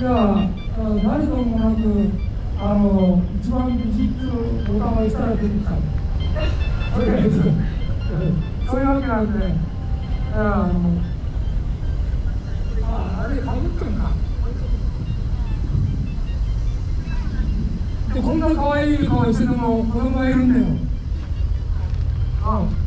いや、何ともなく、あの、一番ビシッとボタンを押したら出てきた。とりあえず、そういうわけなんで、い、あの、あ、あれ、かぶってんか。で、こんな可愛い顔してるの子供がいるんだよあ。あ